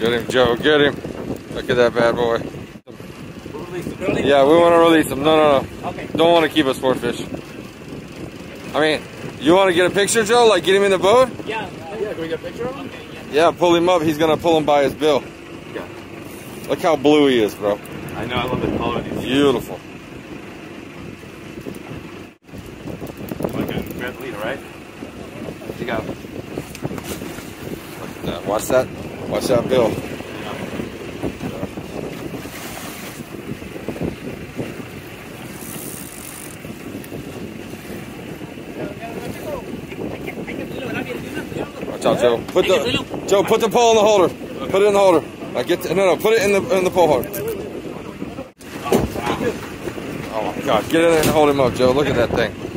Get him, Joe. Get him. Look at that bad boy. Really? Yeah, we want to release him. No, no, no. Okay. Don't want to keep a sport fish. I mean, you want to get a picture, Joe? Like get him in the boat? Yeah. Yeah, can we get a picture of him? Okay, yeah. Yeah, pull him up. He's gonna pull him by his bill. Yeah. Look how blue he is, bro. I know, I love the color of these. Beautiful. Like a red leader, right? You got Watch that. Watch that bill. Watch out, Joe. Put the Joe. Put the pole in the holder. Put it in the holder. I get no, no. Put it in the in the pole holder. Oh my God! Get in there and hold him up, Joe. Look at that thing.